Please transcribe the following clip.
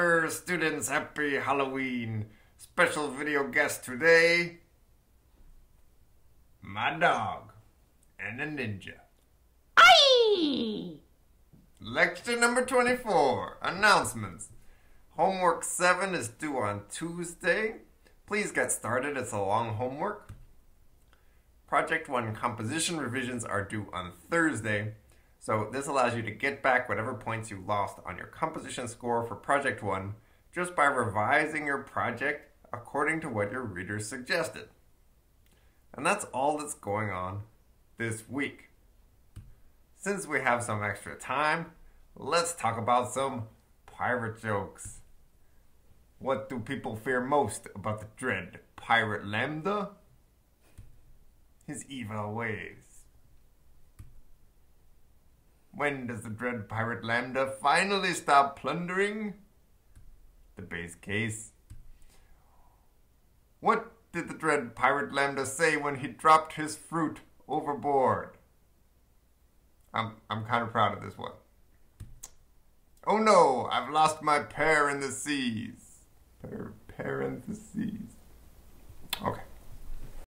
Students, happy Halloween. Special video guest today. My dog and a ninja. Aye! Lecture number 24. Announcements. Homework 7 is due on Tuesday. Please get started. It's a long homework. Project 1 composition revisions are due on Thursday. So this allows you to get back whatever points you lost on your composition score for Project 1 just by revising your project according to what your readers suggested. And that's all that's going on this week. Since we have some extra time, let's talk about some pirate jokes. What do people fear most about the dread pirate Lambda? His evil ways. When does the dread pirate Lambda finally stop plundering? The base case. What did the dread pirate Lambda say when he dropped his fruit overboard? I'm, I'm kind of proud of this one. Oh no, I've lost my pear in the seas. Per parentheses.